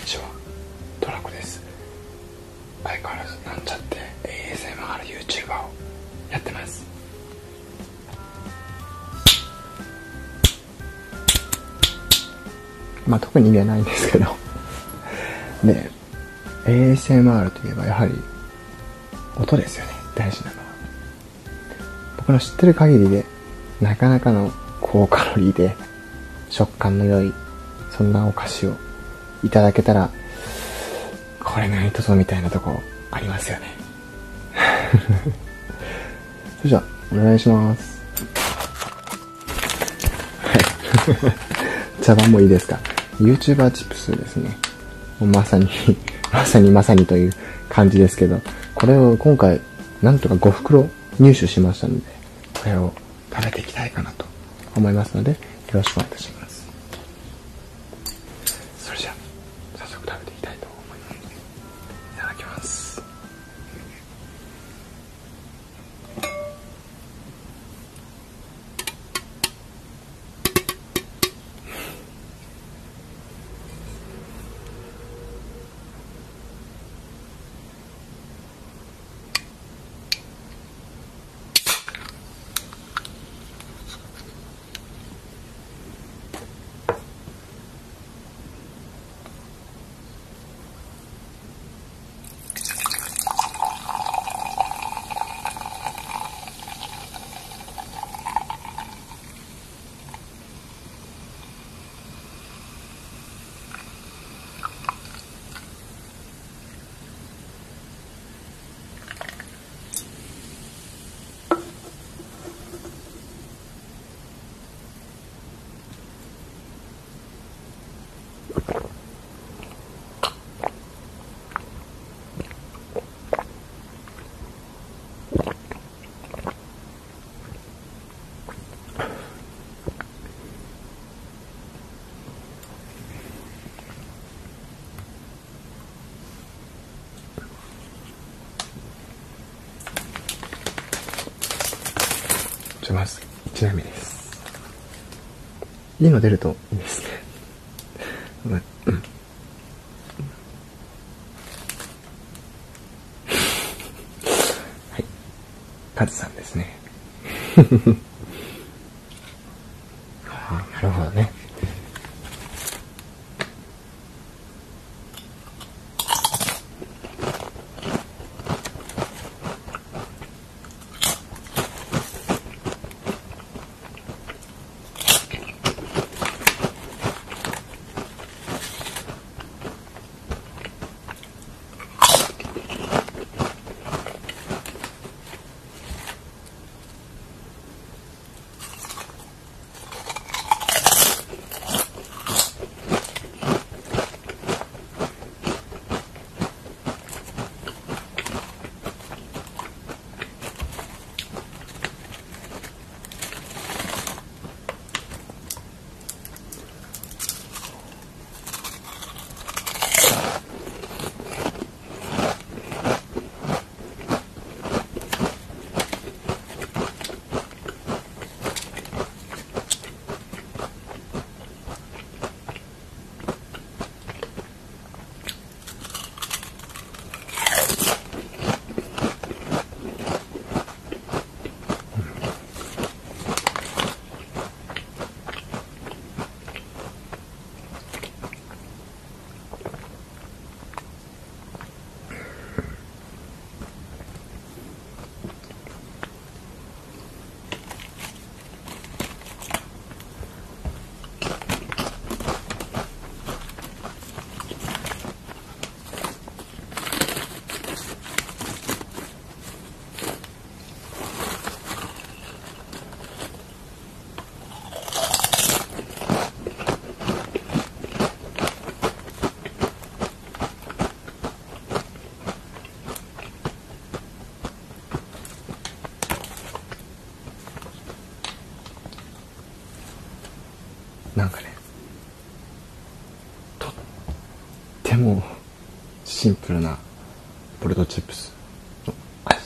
にちは。トラコです。相変わらずなんちゃって ASMRYouTuber をやってます。まあ特に意味はないんですけど。で ASMR といえばやはり音ですよね。大事なのは。僕の知ってる限りでなかなかの高カロリーで食感の良いそんなお菓子をいただけたらこれ何とぞみたいなとこありますよね。それじゃあお願いします。はい。茶番もいいですか？YouTuber チップスですね。もうまさにまさにまさにという感じですけどこれを今回なんとか5袋入手しましたのでこれを食べていきたいかなと思いますのでよろしくお願いいたしますします。ちなみです。いいの出るといいですね。はい。カズさんですね。シンプルなポテトチップスの味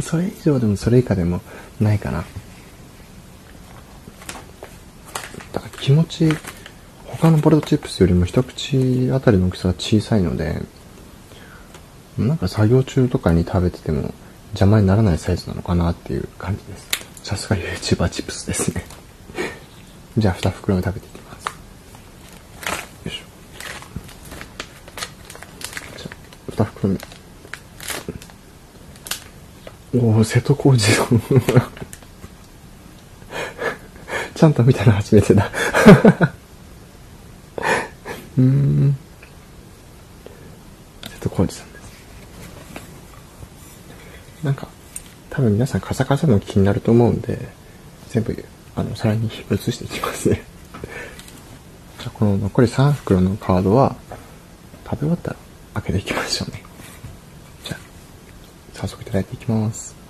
それ以上でもそれ以下でもないかなだから気持ち他のポテトチップスよりも一口あたりの大きさが小さいので、なんか作業中とかに食べてても邪魔にならないサイズなのかなっていう感じです。さすが YouTuber チップスですねじゃあ2袋目食べていきます。よいしょ。じゃあ、2袋目。おお瀬戸康史のちゃんと見たの初めてだうーん。瀬戸康史さんです。なんか、多分皆さんカサカサの気になると思うんで、全部、あの、皿に移していきますねじゃあ、この残り3袋のカードは、食べ終わったら開けていきましょうね。早速いただいていきます。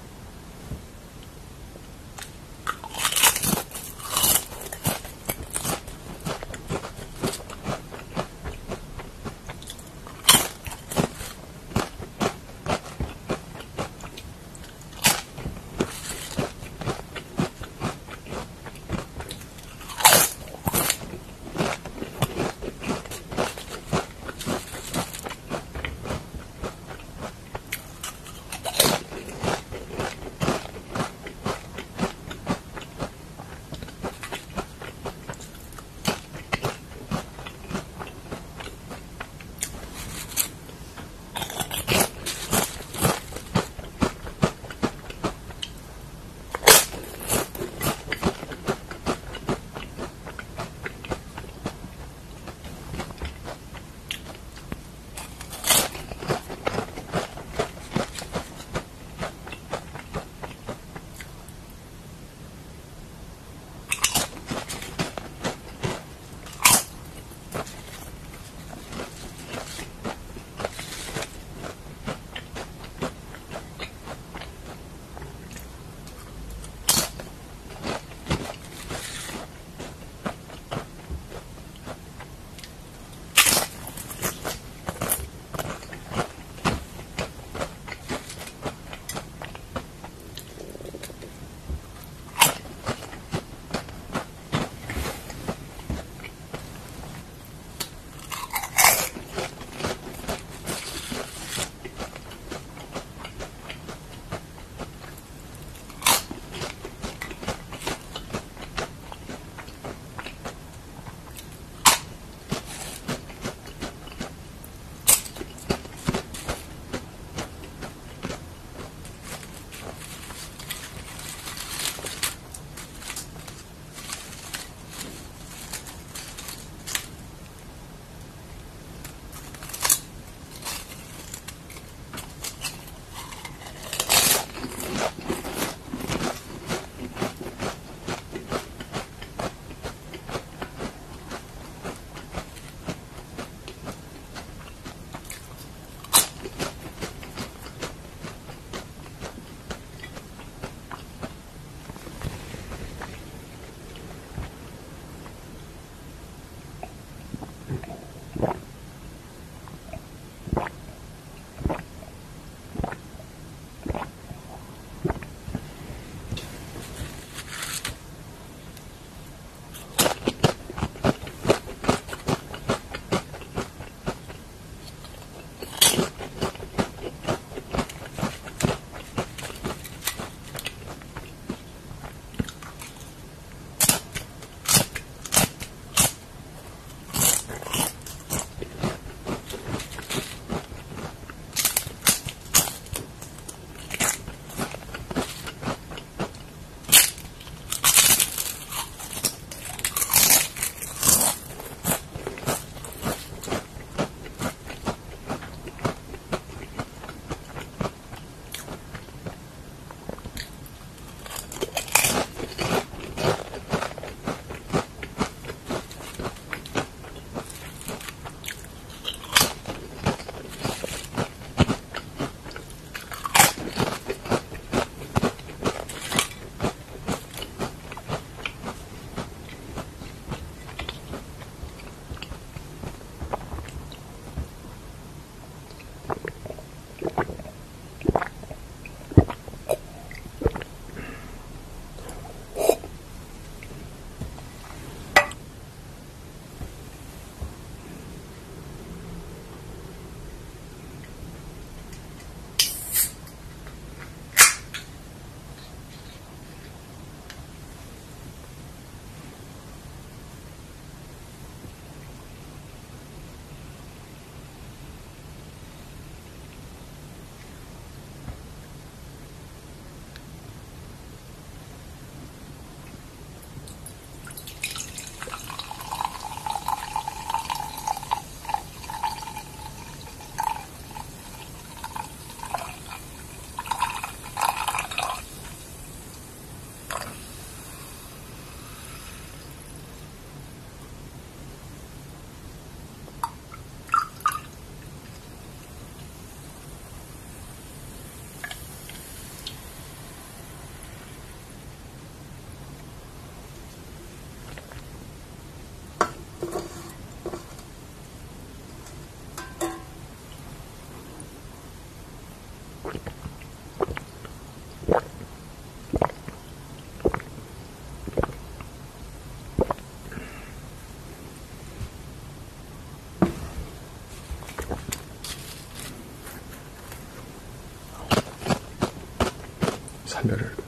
食べる。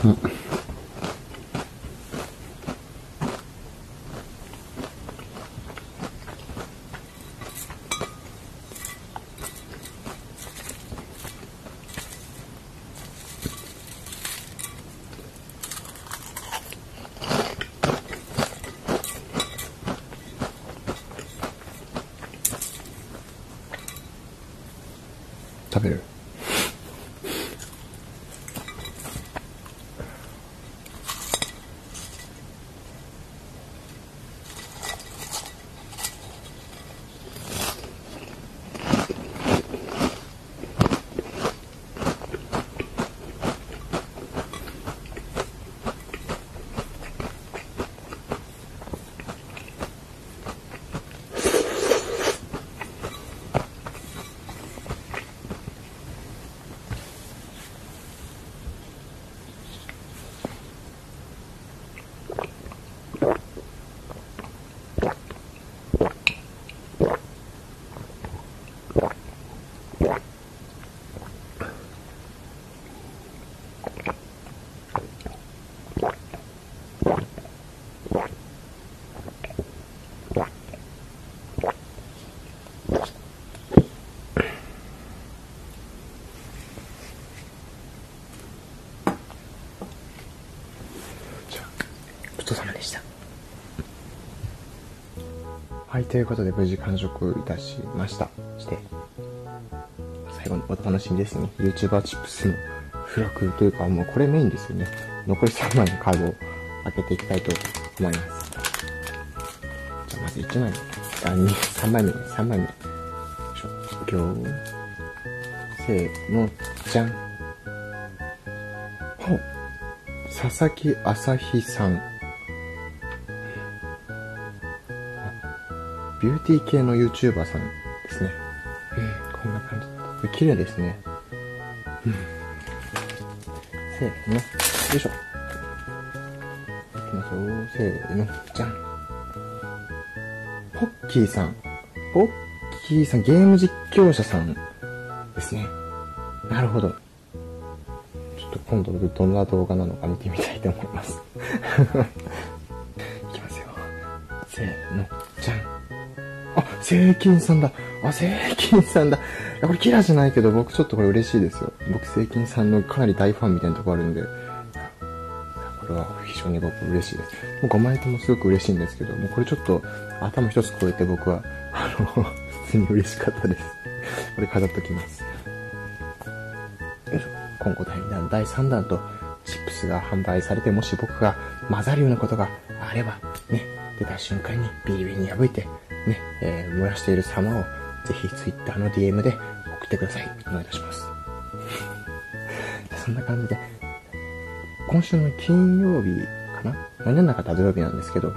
食はいということで無事完食いたしました。して最後のお楽しみですね。YouTuber チップスの付録というかもうこれメインですよね。残り3枚のカードを開けていきたいと思います。じゃあまず1枚。目あ2 3枚目。3枚目。よいしょ。今日せーの。じゃん。ほう。佐々木朝日さん。ビューティー系の YouTuber さんですね。うん、こんな感じ。これ綺麗ですね。うん。せーの。よいしょ。いきますよ。せーの。じゃん。ポッキーさん。ポッキーさん、ゲーム実況者さんですね。なるほど。ちょっと今度どんな動画なのか見てみたいと思います。いきますよ。せーの、じゃん。あ、セイキンさんだ。あ、セイキンさんだ。これキラじゃないけど、僕ちょっとこれ嬉しいですよ。僕、セイキンさんのかなり大ファンみたいなとこあるんで、これは非常に僕嬉しいです。もう5枚ともすごく嬉しいんですけど、もうこれちょっと頭一つ超えて僕は、あの、普通に嬉しかったです。これ飾っときます。今後第2弾、第3弾と、チップスが販売されて、もし僕が混ざるようなことがあれば、ね、出た瞬間にビリビリに破いて、ね、えー、燃やしている様を、ぜひ Twitter の DM で送ってください。お願いいたします。そんな感じで、今週の金曜日かな？何年だか土曜日なんですけど、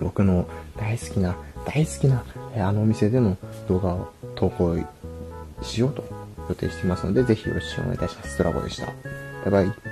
僕の大好きな、大好きな、えあのお店での動画を投稿しようと予定していますので、ぜひよろしくお願いいたします。ドラゴでした。バイバイ。